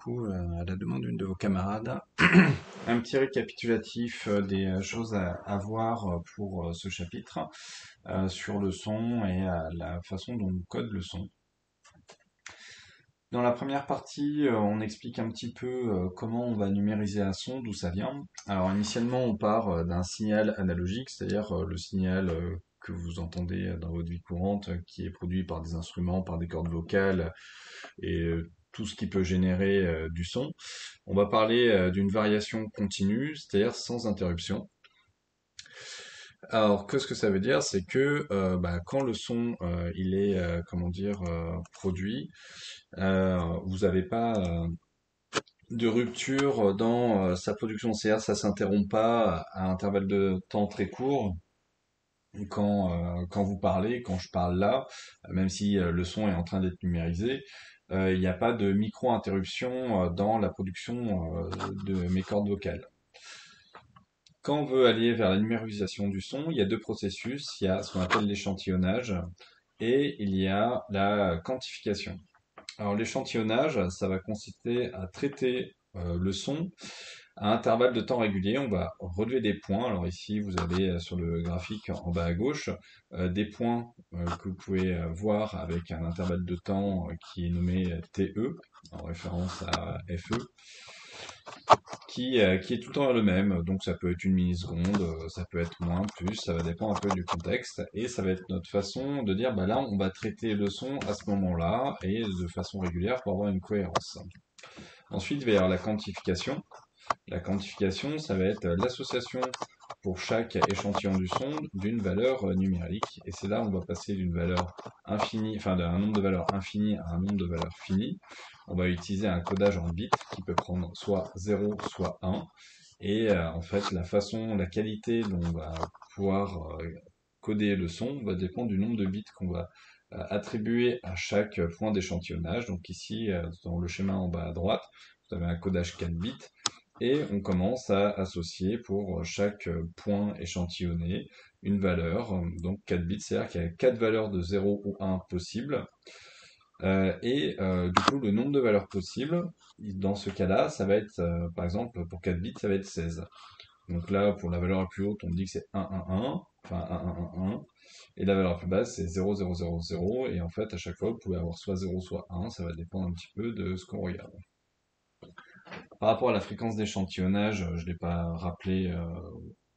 coup, à la demande d'une de vos camarades, un petit récapitulatif des choses à, voir pour ce chapitre sur le son et la façon dont on code le son. Dans la première partie, on explique un petit peu comment on va numériser un son, d'où ça vient. Alors initialement, on part d'un signal analogique, c'est-à-dire le signal que vous entendez dans votre vie courante, qui est produit par des instruments, par des cordes vocales et tout ce qui peut générer du son. On va parler d'une variation continue, c'est-à-dire sans interruption. Alors, qu'est-ce que ça veut dire? C'est que bah, quand le son il est comment dire produit, vous n'avez pas de rupture dans sa production, c'est-à-dire ça s'interrompt pas à intervalle de temps très court quand, quand vous parlez, quand je parle là, même si le son est en train d'être numérisé, il n'y a pas de micro-interruption dans la production de mes cordes vocales. Quand on veut aller vers la numérisation du son, il y a deux processus. Il y a ce qu'on appelle l'échantillonnage et il y a la quantification. Alors l'échantillonnage, ça va consister à traiter le son à intervalles de temps réguliers, on va relever des points. Alors ici, vous avez euh, sur le graphique en bas à gauche euh, des points euh, que vous pouvez voir avec un intervalle de temps qui est nommé TE, en référence à FE, qui, qui est tout le temps le même. Donc ça peut être une milliseconde, ça peut être moins, plus, ça va dépendre un peu du contexte. Et ça va être notre façon de dire, bah là, on va traiter le son à ce moment-là et de façon régulière pour avoir une cohérence. Ensuite, il la quantification. La quantification, ça va être l'association pour chaque échantillon du son d'une valeur numérique. Et c'est là on va passer d'une valeur infinie, enfin d'un nombre de valeurs infini à un nombre de valeurs fini. On va utiliser un codage en bits qui peut prendre soit 0, soit 1. Et euh, en fait, la façon, la qualité dont on va pouvoir euh, coder le son va dépendre du nombre de bits qu'on va euh, attribuer à chaque point d'échantillonnage. Donc ici, dans le schéma en bas à droite, vous avez un codage 4 bits et on commence à associer pour chaque point échantillonné une valeur, donc 4 bits, c'est-à-dire qu'il y a 4 valeurs de 0 ou 1 possibles. Euh, et euh, du coup, le nombre de valeurs possibles, dans ce cas-là, ça va être, euh, par exemple, pour 4 bits, ça va être 16. Donc là, pour la valeur la plus haute, on dit que c'est 1, 1, 1, enfin 1, 1, 1, 1. Et la valeur la plus basse, c'est 0, 0, 0, 0. Et en fait, à chaque fois, vous pouvez avoir soit 0, soit 1. Ça va dépendre un petit peu de ce qu'on regarde. Par rapport à la fréquence d'échantillonnage, je ne l'ai pas rappelé euh,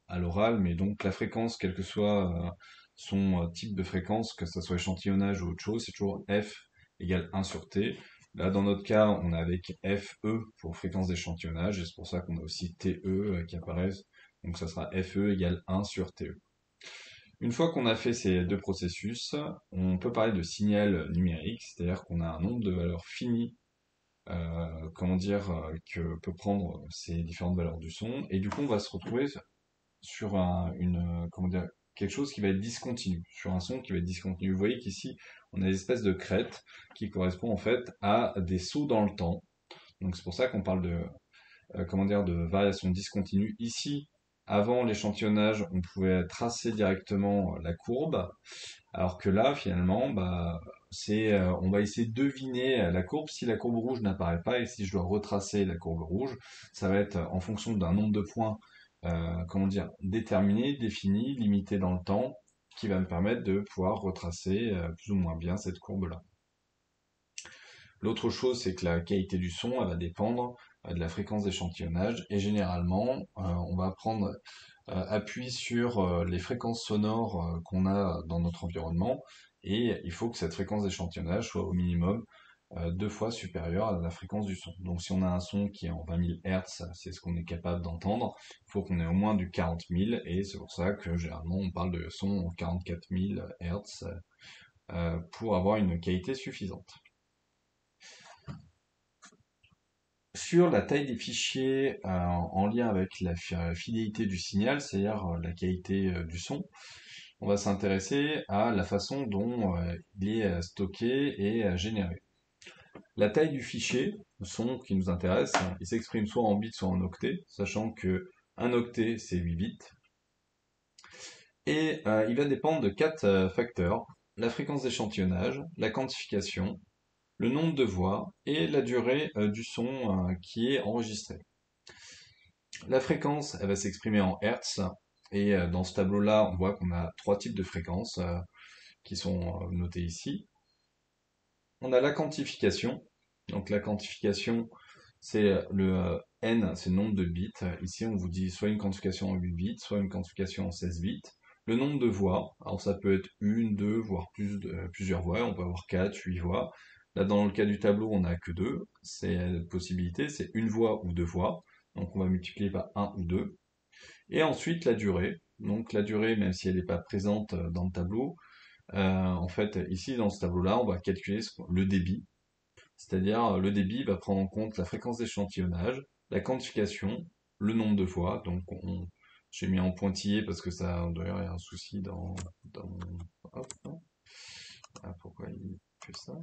à l'oral, mais donc la fréquence, quel que soit euh, son euh, type de fréquence, que ce soit échantillonnage ou autre chose, c'est toujours f égale 1 sur t. Là, dans notre cas, on a avec FE pour fréquence d'échantillonnage, et c'est pour ça qu'on a aussi TE qui apparaissent. Donc ça sera FE égale 1 sur TE. Une fois qu'on a fait ces deux processus, on peut parler de signal numérique, c'est-à-dire qu'on a un nombre de valeurs finies euh, comment dire, euh, que peut prendre ces différentes valeurs du son. Et du coup, on va se retrouver sur un, une, dire, quelque chose qui va être discontinu, sur un son qui va être discontinu. Vous voyez qu'ici, on a des espèces de crêtes qui correspondent en fait à des sauts dans le temps. Donc c'est pour ça qu'on parle de, euh, comment dire, de variation discontinue. Ici, avant l'échantillonnage, on pouvait tracer directement la courbe, alors que là, finalement, bah, c'est euh, on va essayer de deviner la courbe. Si la courbe rouge n'apparaît pas et si je dois retracer la courbe rouge, ça va être en fonction d'un nombre de points, euh, comment dire, déterminé, défini, limité dans le temps, qui va me permettre de pouvoir retracer euh, plus ou moins bien cette courbe-là. L'autre chose, c'est que la qualité du son, elle va dépendre de la fréquence d'échantillonnage et généralement, on va prendre appui sur les fréquences sonores qu'on a dans notre environnement et il faut que cette fréquence d'échantillonnage soit au minimum euh, deux fois supérieure à la fréquence du son. Donc si on a un son qui est en 20 000 Hz, c'est ce qu'on est capable d'entendre, il faut qu'on ait au moins du 40 000, et c'est pour ça que généralement on parle de son en 44 000 Hz euh, pour avoir une qualité suffisante. Sur la taille des fichiers euh, en lien avec la fidélité du signal, c'est-à-dire la qualité du son, on va s'intéresser à la façon dont euh, il est euh, stocké et euh, généré. La taille du fichier, le son qui nous intéresse, il s'exprime soit en bits, soit en octets, sachant que un octet, c'est 8 bits. Et il va dépendre de quatre facteurs. La fréquence d'échantillonnage, la quantification, le nombre de voix et la durée du son qui est enregistré. La fréquence, elle va s'exprimer en Hertz. Et dans ce tableau-là, on voit qu'on a trois types de fréquences qui sont notées ici. On a la quantification. Donc la quantification, c'est le n, c'est le nombre de bits. Ici, on vous dit soit une quantification en 8 bits, soit une quantification en 16 bits. Le nombre de voix, alors ça peut être une, deux, voire plusieurs voix. On peut avoir 4, 8 voix. Là, dans le cas du tableau, on n'a que deux. C'est possibilité, c'est une voix ou deux voix. Donc on va multiplier par 1 ou 2. Et ensuite la durée. Donc la durée, même si elle n'est pas présente euh, dans le tableau, euh, en fait ici dans ce tableau-là, on va calculer le débit. C'est-à-dire euh, le débit va prendre en compte la fréquence d'échantillonnage, la quantification, le nombre de fois. Donc j'ai mis en pointillé parce que ça, d'ailleurs, il y a un souci dans, dans hop, ah, pourquoi il fait ça?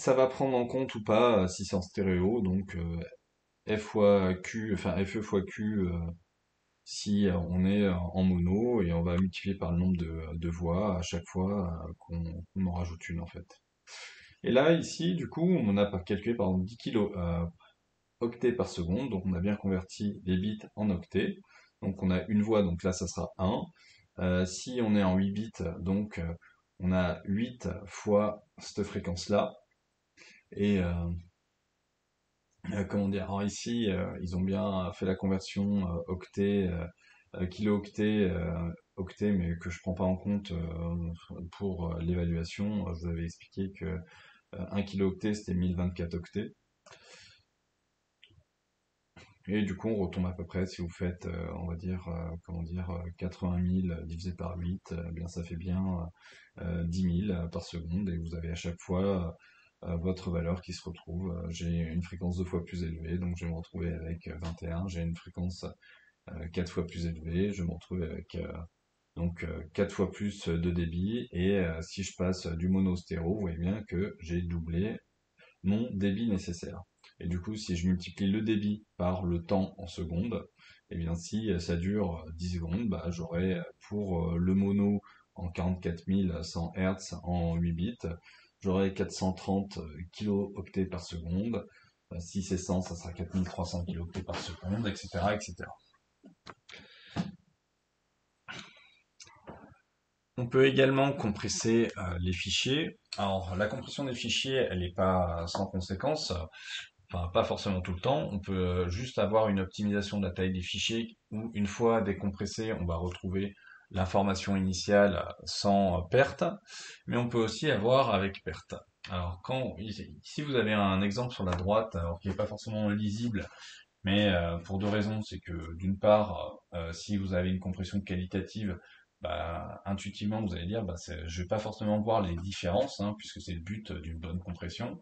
Ça va prendre en compte ou pas euh, si c'est en stéréo, donc euh, F fois Q, enfin FE fois Q euh, si on est en mono et on va multiplier par le nombre de, voix à chaque fois qu'on en rajoute une en fait. Et là ici du coup on a calculé par exemple 10 kilo octets par seconde, donc on a bien converti les bits en octets. Donc on a une voix, donc là ça sera 1. si on est en 8 bits, donc on a 8 fois cette fréquence-là, et euh, euh, comment dire, alors ici, euh, ils ont bien fait la conversion octet, kilo-octet, octet, mais que je prends pas en compte pour l'évaluation. Je vous avais expliqué que 1 kilo-octet, c'était 1024 octets. Et du coup, on retombe à peu près, si vous faites, on va dire, comment dire, 80 000 divisé par 8, eh bien ça fait bien 10 000 par seconde, et vous avez à chaque fois votre valeur qui se retrouve. Euh, j'ai une fréquence deux fois plus élevée, donc je vais me retrouver avec 21. J'ai une fréquence euh, quatre fois plus élevée, je me retrouve avec euh, donc 4 fois plus de débit. Et si je passe du mono stéréo, vous voyez bien que j'ai doublé mon débit nécessaire. Et du coup, si je multiplie le débit par le temps en secondes, et eh bien si ça dure 10 secondes, bah, j'aurai pour le mono en 44 100 Hz en 8 bits, j'aurai 430 kilo-octets par seconde. Euh, si c'est 100, ça sera 4300 kilo-octets par seconde, etc., etc. On peut également compresser euh, les fichiers. Alors, la compression des fichiers, elle n'est pas sans conséquence. Enfin, pas forcément tout le temps. On peut euh, juste avoir une optimisation de la taille des fichiers où, une fois décompressé, on va retrouver l'information initiale sans perte, mais on peut aussi avoir avec perte. Alors quand ici vous avez un exemple sur la droite, alors qui n'est pas forcément lisible, mais euh, pour deux raisons, c'est que d'une part, euh, si vous avez une compression qualitative, bah, intuitivement vous allez dire, bah, je vais pas forcément voir les différences, hein, puisque c'est le but d'une bonne compression.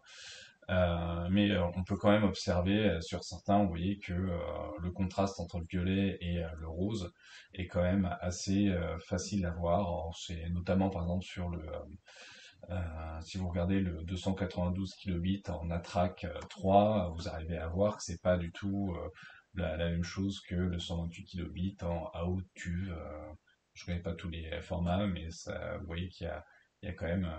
Euh, mais euh, on peut quand même observer euh, sur certains, vous voyez que le contraste entre le violet et le rose est quand même assez facile à voir. C'est notamment par exemple sur le, si vous regardez le 292 kilobits en ATRAC 3, vous arrivez à voir que c'est pas du tout la, même chose que le 128 kilobits en AOTUV. je connais pas tous les formats, mais vous voyez qu'il y a, il y a quand même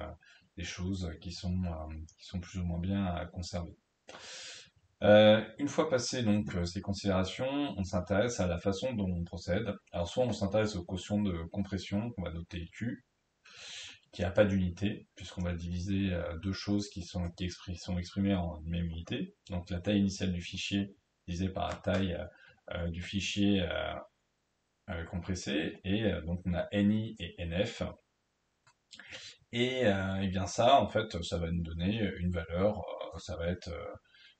des choses qui sont, euh, qui sont plus ou moins bien à conserver. Euh, une fois passé donc euh, ces considérations, on s'intéresse à la façon dont on procède. Alors soit on s'intéresse aux quotients de compression qu'on va noter Q, qui n'a pas d'unité, puisqu'on va diviser deux choses qui sont, qui sont exprimées en même unité. Donc la taille initiale du fichier divisée par la taille du fichier compressé, et donc on a NI et NF. Et, euh, bien ça, en fait, ça va nous donner une valeur, euh, ça va être,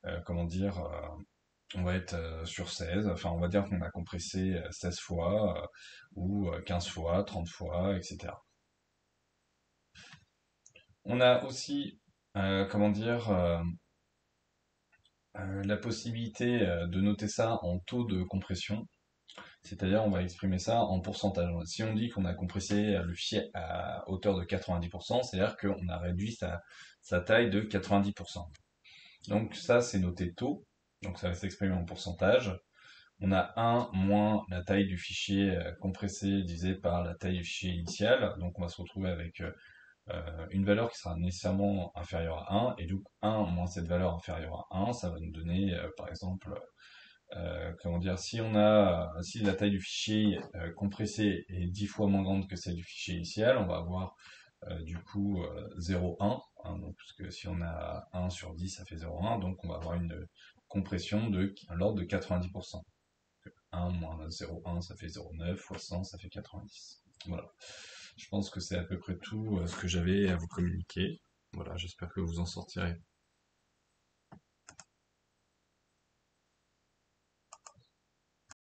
euh, comment dire, on va être sur 16, enfin on va dire qu'on a compressé 16 fois, ou 15 fois, 30 fois, etc. On a aussi, comment dire, la possibilité de noter ça en taux de compression. C'est-à-dire, on va exprimer ça en pourcentage. Si on dit qu'on a compressé le fichier à hauteur de 90%, c'est-à-dire qu'on a réduit sa, taille de 90%. Donc ça, c'est noté taux. Donc ça va s'exprimer en pourcentage. on a 1 moins la taille du fichier euh, compressé divisé par la taille du fichier initial. Donc on va se retrouver avec euh, euh, une valeur qui sera nécessairement inférieure à 1. Et donc 1 moins cette valeur inférieure à 1, ça va nous donner par exemple, comment dire, si on a, si la taille du fichier compressé est 10 fois moins grande que celle du fichier initial, on va avoir du coup 0,1, hein, si on a 1 sur 10, ça fait 0,1, donc on va avoir une compression de l'ordre de 90%. 1 moins 0,1 ça fait 0,9 fois 100 ça fait 90. Voilà. Je pense que c'est à peu près tout euh, ce que j'avais à vous communiquer. Voilà, j'espère que vous en sortirez